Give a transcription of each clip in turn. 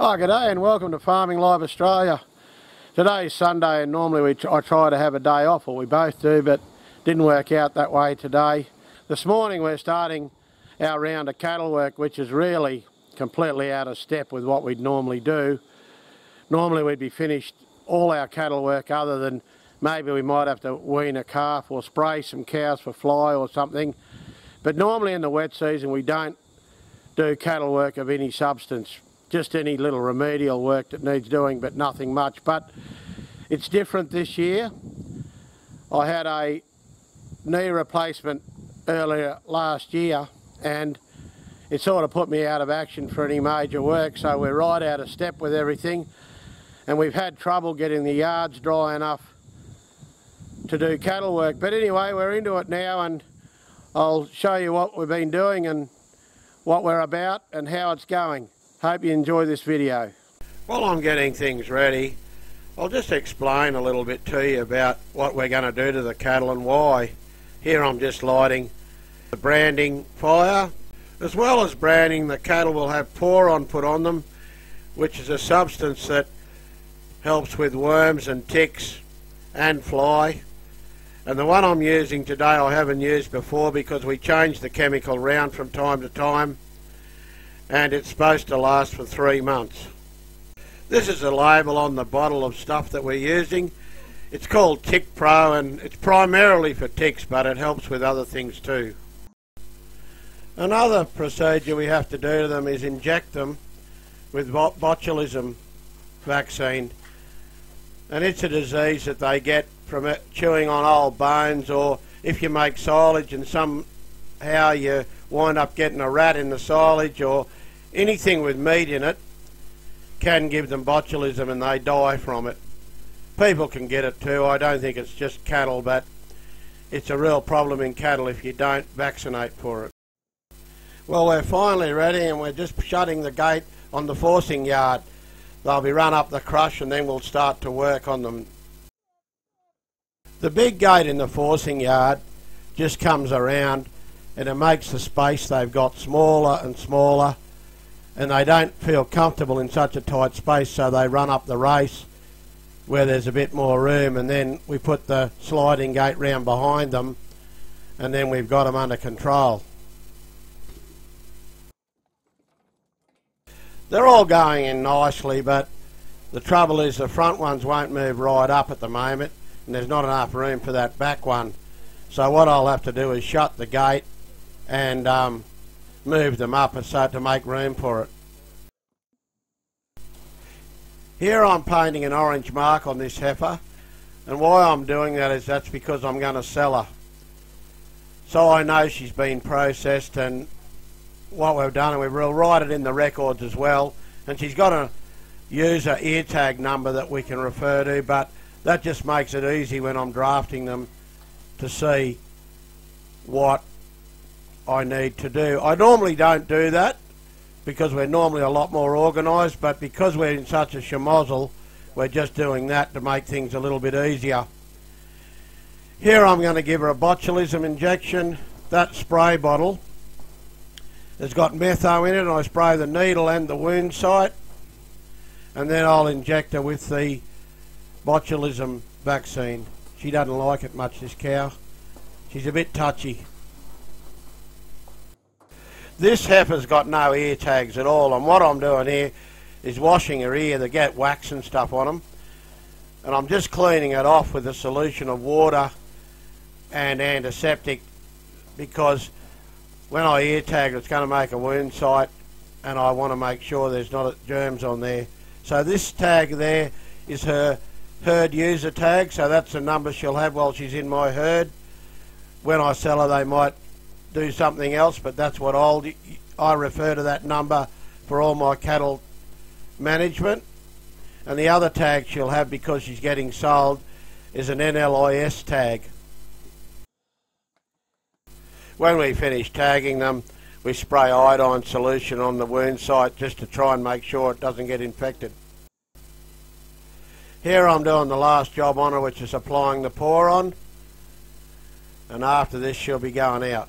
Oh, g'day and welcome to Farming Life Australia. Today's Sunday and normally we I try to have a day off, or we both do, but didn't work out that way today. This morning we're starting our round of cattle work, which is really completely out of step with what we'd normally do. Normally we'd be finished all our cattle work other than maybe we might have to wean a calf or spray some cows for fly or something. But normally in the wet season we don't do cattle work of any substance just any little remedial work that needs doing but nothing much. But it's different this year. I had a knee replacement earlier last year and it sort of put me out of action for any major work. So we're right out of step with everything and we've had trouble getting the yards dry enough to do cattle work. But anyway we're into it now and I'll show you what we've been doing and what we're about and how it's going. Hope you enjoy this video. While I'm getting things ready, I'll just explain a little bit to you about what we're going to do to the cattle and why. Here I'm just lighting the branding fire. As well as branding, the cattle will have Pour-on put on them, which is a substance that helps with worms and ticks and fly. And the one I'm using today I haven't used before because we change the chemical round from time to time and it's supposed to last for three months. This is a label on the bottle of stuff that we're using. It's called Tick Pro and it's primarily for ticks but it helps with other things too. Another procedure we have to do to them is inject them with botulism vaccine and it's a disease that they get from chewing on old bones or if you make silage and somehow you wind up getting a rat in the silage or anything with meat in it can give them botulism and they die from it. People can get it too. I don't think it's just cattle, but it's a real problem in cattle if you don't vaccinate for it. Well, we're finally ready and we're just shutting the gate on the forcing yard. They'll be run up the crush and then we'll start to work on them. The big gate in the forcing yard just comes around and it makes the space they've got smaller and smaller and they don't feel comfortable in such a tight space so they run up the race where there's a bit more room and then we put the sliding gate round behind them and then we've got them under control. They're all going in nicely but the trouble is the front ones won't move right up at the moment and there's not enough room for that back one. So what I'll have to do is shut the gate and um, move them up and start to make room for it. Here I'm painting an orange mark on this heifer and why I'm doing that is that's because I'm going to sell her. So I know she's been processed and what we've done and we'll write it in the records as well and she's got a user ear tag number that we can refer to but that just makes it easy when I'm drafting them to see what I need to do. I normally don't do that because we're normally a lot more organised, but because we're in such a schmozzle, we're just doing that to make things a little bit easier. Here I'm going to give her a botulism injection. That spray bottle has got metho in it and I spray the needle and the wound site and then I'll inject her with the botulism vaccine. She doesn't like it much, this cow. She's a bit touchy. This heifer's got no ear tags at all and what I'm doing here is washing her ear to get wax and stuff on them and I'm just cleaning it off with a solution of water and antiseptic because when I ear tag it's going to make a wound site and I want to make sure there's not germs on there. So this tag there is her herd user tag so that's the number she'll have while she's in my herd. When I sell her they might do something else, but that's what I'll, I refer to that number for all my cattle management. And the other tag she'll have because she's getting sold is an NLIS tag. When we finish tagging them, we spray iodine solution on the wound site just to try and make sure it doesn't get infected. Here I'm doing the last job on her, which is applying the Pour-on. And after this, she'll be going out.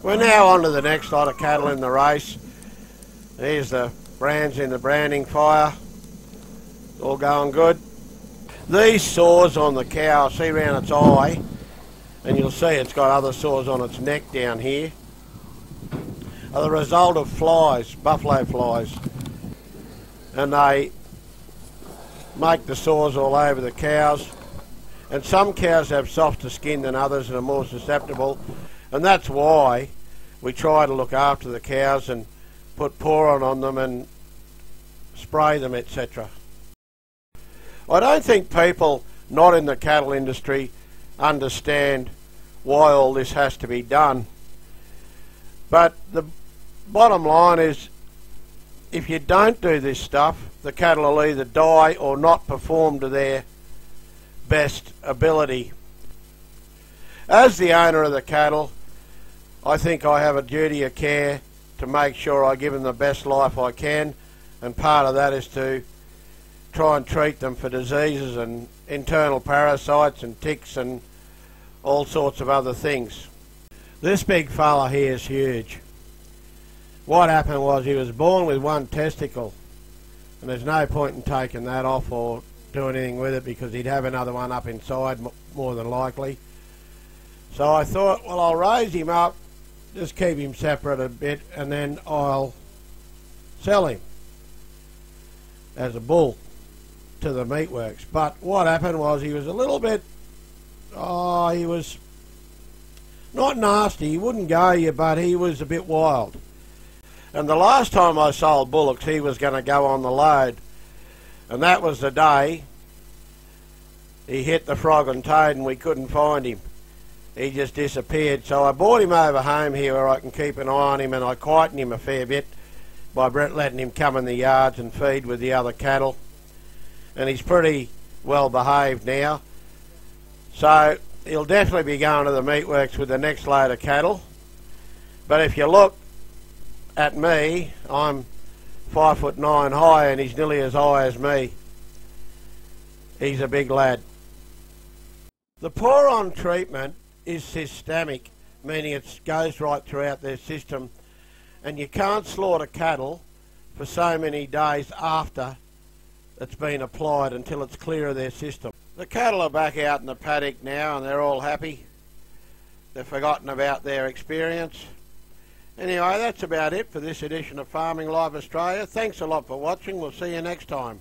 We're now on to the next lot of cattle in the race. Here's the brands in the branding fire. All going good. These sores on the cow, see around its eye, and you'll see it's got other sores on its neck down here, are the result of flies, buffalo flies. And they make the sores all over the cows. And some cows have softer skin than others and are more susceptible. And that's why we try to look after the cows and put pour-on on them and spray them, etc. I don't think people not in the cattle industry understand why all this has to be done. But the bottom line is if you don't do this stuff, the cattle will either die or not perform to their best ability. As the owner of the cattle, I think I have a duty of care to make sure I give them the best life I can, and part of that is to try and treat them for diseases and internal parasites and ticks and all sorts of other things. This big fella here is huge. What happened was he was born with one testicle, and there's no point in taking that off or doing anything with it because he'd have another one up inside more than likely. So I thought, well, I'll raise him up, just keep him separate a bit, and then I'll sell him as a bull to the meatworks. But what happened was he was a little bit, oh, he was not nasty. He wouldn't go you, but he was a bit wild. And the last time I sold bullocks, he was going to go on the load. And that was the day he hit the frog and toad and we couldn't find him. He just disappeared. So I brought him over home here where I can keep an eye on him and I quieten him a fair bit by letting him come in the yards and feed with the other cattle and he's pretty well behaved now. So he'll definitely be going to the meatworks with the next load of cattle. But if you look at me, I'm five foot nine high and he's nearly as high as me. He's a big lad. The pour-on treatment is systemic, meaning it goes right throughout their system, and you can't slaughter cattle for so many days after it's been applied until it's clear of their system. The cattle are back out in the paddock now and they're all happy. They've forgotten about their experience. Anyway, that's about it for this edition of Farming Life Australia. Thanks a lot for watching. We'll see you next time.